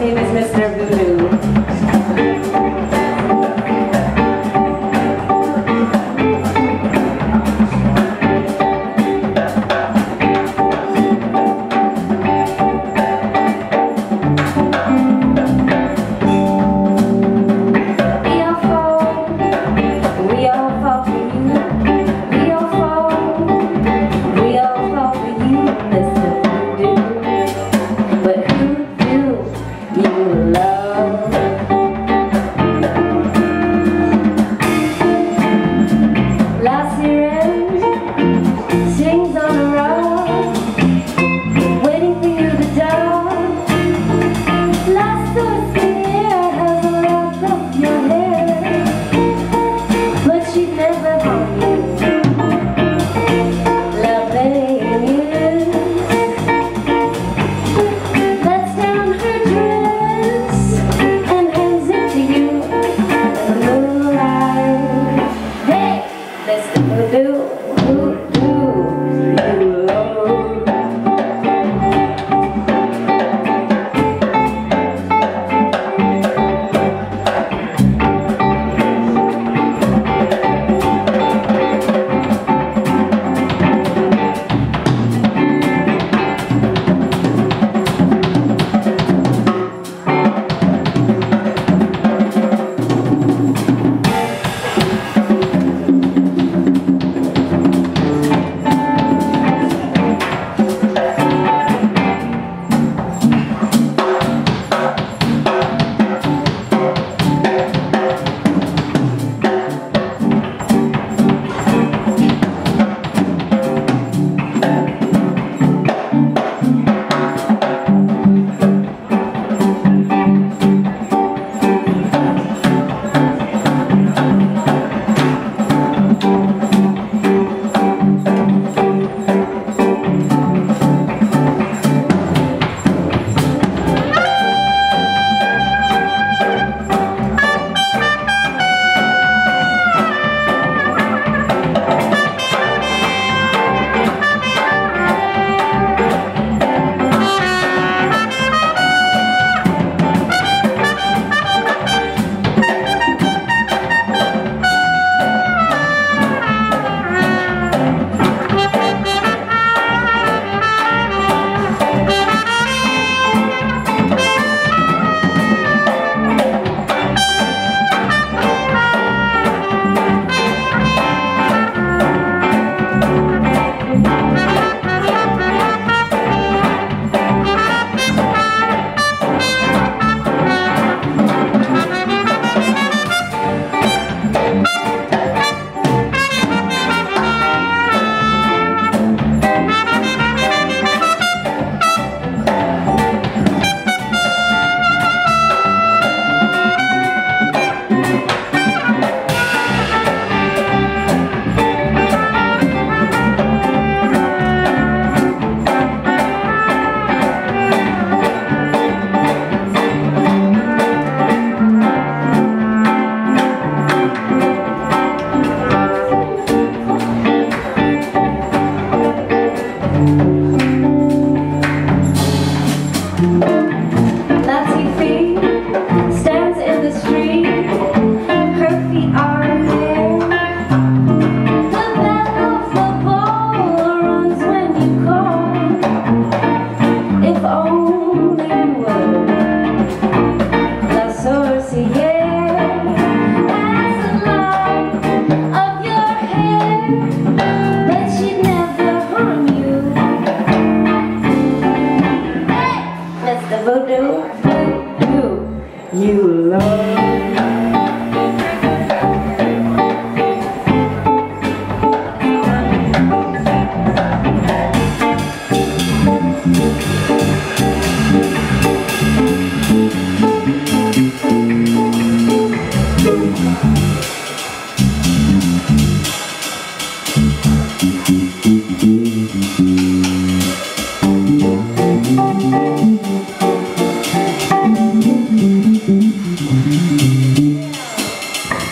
name is Mr. Voodoo.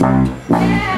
Robin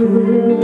Thank you.